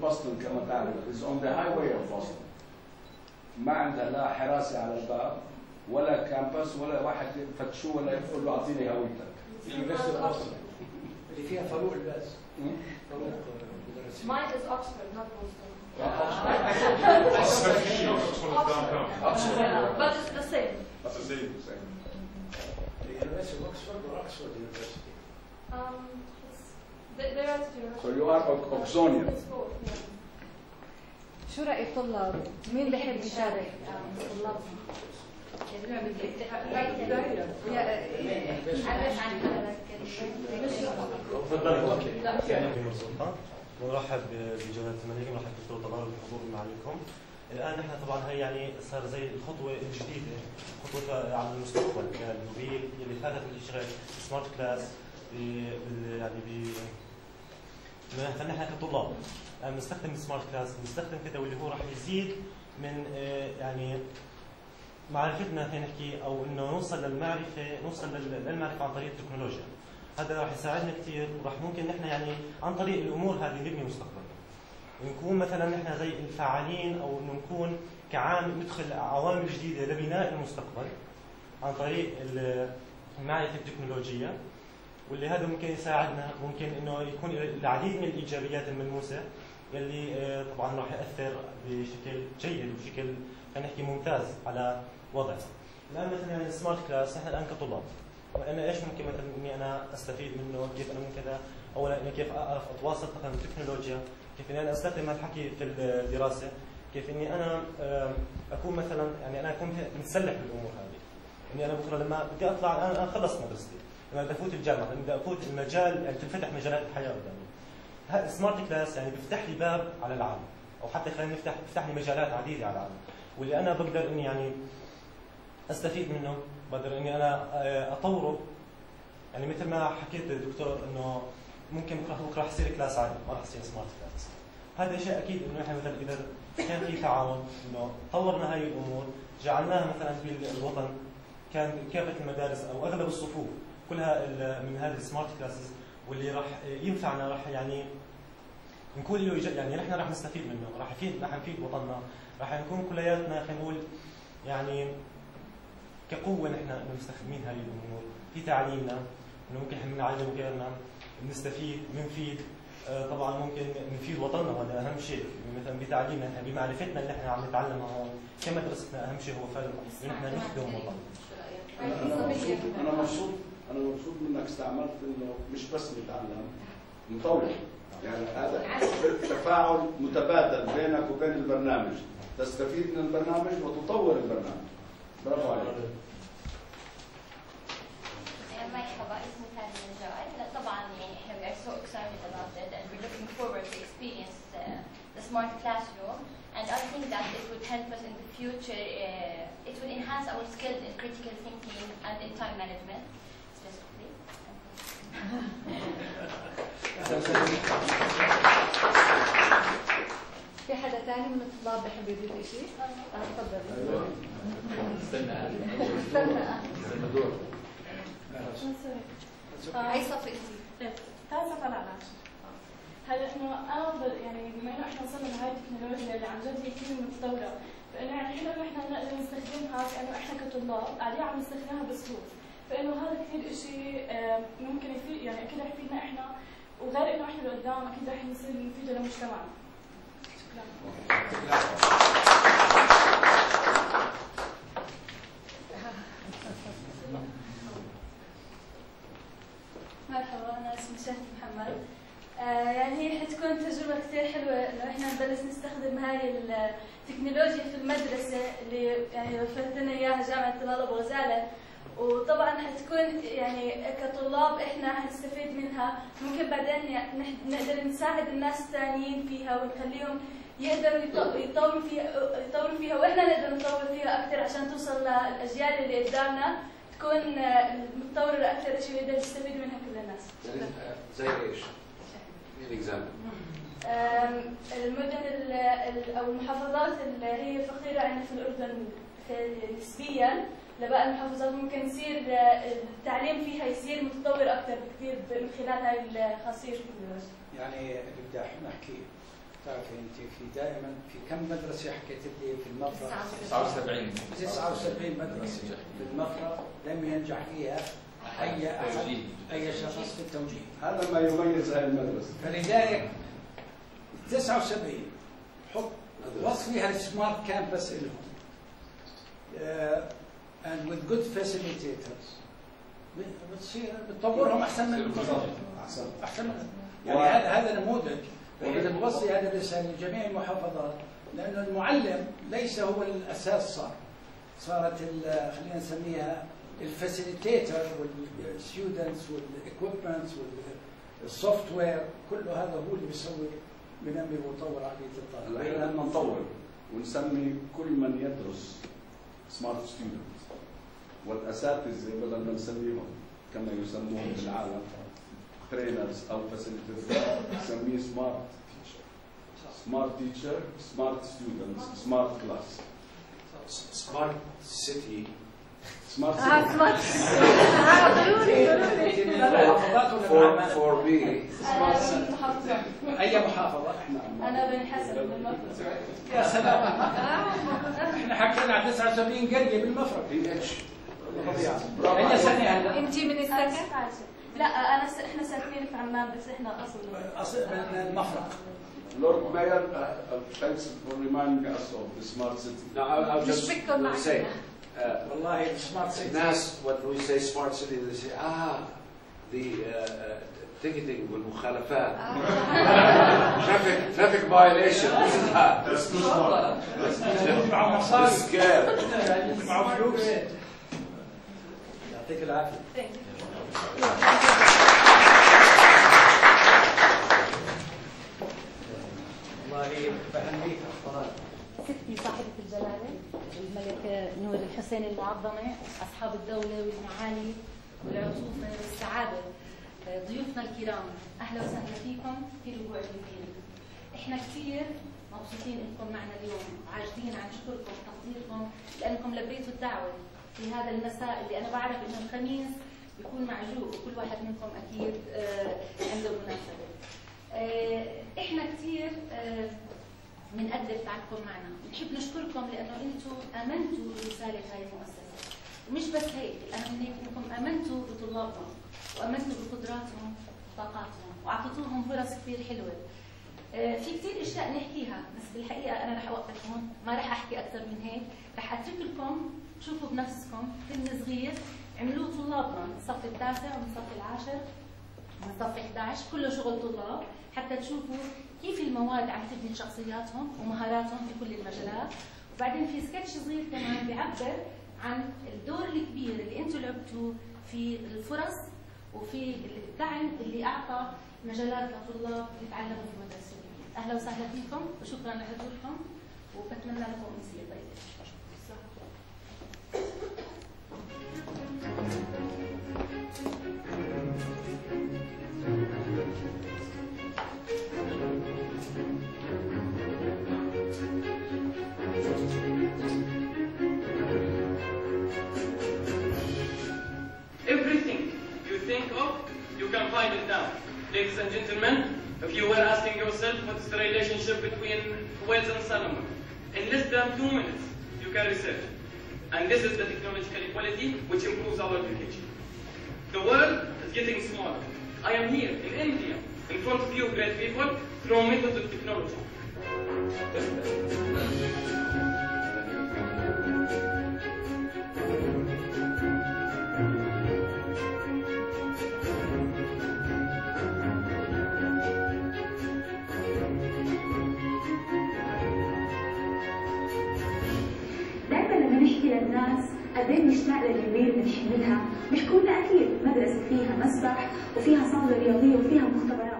بوسطن كما تعرف is on the highway of Boston ما عندها لا حراسة على الباب ولا كامبس ولا واحد يفتشوه ولا يقول له أعطيني هويتك اللي فيها فاروق الباز فاروق مدرسين Mine is Oxford, not Boston. Oxford is downtown. Yeah, but it's the same. The same. same. يونيفرستي اوكسفورد واكسفورد يونيفرستي Um. So you are Ox- Oxonian. شو رأي الطلاب؟ مين بحب يشارك؟ الطلاب ونرحب بجلالة الملك ونرحب بالدكتور طلال بالحضور معكم الآن نحن طبعا هي يعني صار زي الخطوة الجديدة خطوة على المستقبل كالموبيل اللي فاتت من اشتغال smart class يعني مثلا نحن كطلاب الآن بنستخدم ال smart class بنستخدم كذا واللي هو راح يزيد من آه، يعني معرفتنا خلينا نحكي أو إنه نوصل للمعرفة نوصل لل- للمعرفة عن طريق التكنولوجيا. هذا راح يساعدنا كثير وراح ممكن نحن يعني عن طريق الأمور هذه نبني مستقبلنا ونكون مثلا نحن زي الفعالين أو إنه نكون كعامل ندخل عوامل جديدة لبناء المستقبل عن طريق ال- المعرفة التكنولوجية. واللي هذا ممكن يساعدنا ممكن إنه يكون العديد من الإيجابيات الملموسه يلي آه، طبعا راح يأثر بشكل جيد وبشكل خلينا نحكي ممتاز على وضعنا. الآن مثلا السمارت كلاس نحن الآن كطلاب. وأنا إيش ممكن مثلا إني أنا أستفيد منه؟ كيف أنا ممكن اولا إني كيف أعرف أتواصل مثلا بالتكنولوجيا؟ كيف إني أنا أستخدم هذا الحكي في الدراسة؟ كيف إني أنا آم، أكون مثلا يعني أنا اكون متسلح بالأمور هذه. إني أنا بكرة لما بدي أطلع أنا أنا خلص مدرستي. بدي أفوت الجامعة لما بدي أفوت المجال يعني تنفتح مجالات الحياة قدامي. هذا ال smart class يعني بيفتح لي باب على العالم أو حتى خلينا نفتح بيفتح لي مجالات عديدة على العالم. واللي أنا بقدر إني يعني أستفيد منه بقدر إني أنا آه، أطوره. يعني مثل ما حكيت دكتور إنه ممكن بكرة بكرة رح يصير class عادي ما رح يصير smart class هذا شيء أكيد إنه إحنا مثلا إذا كان في تعاون إنه طورنا هاي الأمور جعلناها مثلا في الوطن كان كافة المدارس أو أغلب الصفوف. كلها ال- من هذه ال smart classes واللي راح ينفعنا راح يعني نكون له يعني نحن راح نستفيد منه راح يفيد راح نفيد وطننا راح نكون كلياتنا خلينا نقول يعني كقوة نحن انه مستخدمين هذه الأمور في تعليمنا انه ممكن إحنا بنعلم غيرنا بنستفيد بنفيد آه، طبعا ممكن نفيد وطننا وهذا أهم شيء مثلا بتعليمنا نحن بمعرفتنا اللي إحنا عم نتعلمها هون كمدرستنا أهم شيء هو فعلا نحن نخدم وطننا. أنا أنا مبسوط أنا مبسوط منك استعملت انه مش بس نتعلم نطور يعني هذا تفاعل متبادل بينك وبين البرنامج تستفيد من البرنامج وتطور البرنامج برافو عليك مرحبا اسمي ثانية نجاي طبعا يعني إحنا we are so excited about it and we're looking forward to experience uh, the smart classroom and I think that it would help us in the future uh, it would enhance our skills in critical thinking and in time management. في حدا ثاني من الطلاب بحب يضيف شيء؟ آه تفضلي استنى. استنى. أي صف أنت؟ ثالثة طلع هلا انه أنا بفضل يعني بما إنه إحنا وصلنا لهي التكنولوجيا اللي عن جد هي كثير متطورة فإنه يعني حلو انه إحنا نقدر نستخدمها كانه إحنا كطلاب قاعدين عم نستخدمها باسلوب فإنه هذا كثير شيء ممكن يفيد يعني أكيد رح يفيدنا إحنا. وغير إنه إحنا لقدام أكيد رح نصير نفيد لمجتمعنا. شكرا. مرحبا أنا اسمي شهد محمد. آه يعني هي حتكون تجربة كثير حلوة إنه إحنا نبلش نستخدم هاي التكنولوجيا في المدرسة اللي يعني وفرت لنا إياها جامعة طلال أبو غزالة. وطبعا حتكون يعني كطلاب إحنا حنستفيد منها ممكن بعدين يعني نقدر نساعد الناس الثانيين فيها ونخليهم يقدروا يط- يطوروا فيها يطوروا فيها وإحنا نقدر نطور فيها أكثر عشان توصل للأجيال اللي قدامنا تكون متطورة أكثر شيء يقدر يستفيد منها كل الناس. زي إيش؟ آم، المدن ال- ال- أو المحافظات اللي هي فقيرة عندنا في الأردن نسبيا لباقي المحافظات ممكن يصير آه، التعليم فيها يصير متطور أكثر بكثير من خلال هاي الخاصية. يعني بدي نحكي تعرفي أنت في دائما في كم مدرسة حكيت لي في المفرق 79 79 مدرسة. في المفرق لم ينجح فيها أي أحد. أي شخص في التوجيه. هذا ما يميز هذه المدرسة؟ فلذلك 79 حط وصفها ال smart campus لهم and with good facilitators. بتصير بتطورهم أحسن من المتطور أحسن. أحسن من يعني هذا هذا نموذج. واذا بوصي هذا الرسالة لجميع المحافظات. لأنه المعلم ليس هو الأساس صار. صارت خلينا نسميها ال facilitator وال students وال equipments وال software كله هذا هو اللي بيسوي بنمي ويطور عقليه الطالب. إحنا بدنا نطور ونسمي كل من يدرس smart student والأساتذة بدل ما نسميهم كما يسمون بالعالم. trainers أو facilitators نسميه smart smart teacher smart students smart class smart city smart ولا فور من محافظة أي محافظة؟ أنا بن حسن من المفرق يا سلام. إحنا حكينا عن 79 قرية بالمفرق انت من السكن 16 لا أنا س... إحنا ساكنين في عمان بس إحنا أصل اصل من المفرق Lord Mayor, uh, uh, thanks for reminding us of the smart city. Now, I'll, I'll just بكم معنا. say, uh, والله السمارت سيتي الناس when we say smart city they say ah the uh, uh, ticketing والمخالفات is that That's too smart. معه مصاري معه فلوس يعطيك العافية. والله بهنيك الطلال ستي صاحبة الجلالة الملكة نور الحسين المعظمة أصحاب الدولة والمعالي والعطوفة والسعادة ضيوفنا الكرام أهلا وسهلا فيكم في رجوع الجميل إحنا كثير مبسوطين إنكم معنا اليوم عاجزين عن شكركم وتقديركم لأنكم لبيتوا الدعوة. في هذا المساء اللي أنا بعرف إنه الخميس بيكون معجوق وكل واحد منكم أكيد آه، عنده مناسبة. آه، إحنا كثير آه، بنقدر تعبكم معنا. بنحب نشكركم لأنه أنتم آمنتوا برسالة هاي المؤسسة. ومش بس هيك الاهم من هيك انكم آمنتوا بطلابكم وآمنتوا بقدراتهم وطاقاتهم واعطيتوهم فرص كثير حلوة. آه، في كثير أشياء نحكيها بس بالحقيقة أنا رح اوقف هون ما رح أحكي أكثر من هيك. رح اترك لكم تشوفوا بنفسكم فيلم صغير عملوه طلابنا من الصف التاسع ومن الصف العاشر من صف 11 كله شغل طلاب حتى تشوفوا كيف المواد عم تبني شخصياتهم ومهاراتهم في كل المجالات. وبعدين في سكتش صغير كمان بيعبر عن الدور الكبير اللي أنتم لعبتوه في الفرص وفي الدعم اللي أعطى مجالات لطلاب يتعلموا في المدرسة أهلا وسهلا فيكم وشكرا لحضوركم وبتمنى لكم امسيه طيبه and gentlemen, if you were asking yourself what's the relationship between Wales and Solomon, in less than two minutes, you can research. And this is the technological equality which improves our education. The world is getting smaller. I am here in India, in front of you great people, through methods of technology. للناس قد بنشتاق للبيت بنحن لها مش كلنا أكيد. مدرسة فيها مسبح وفيها صالة رياضية وفيها مختبرات.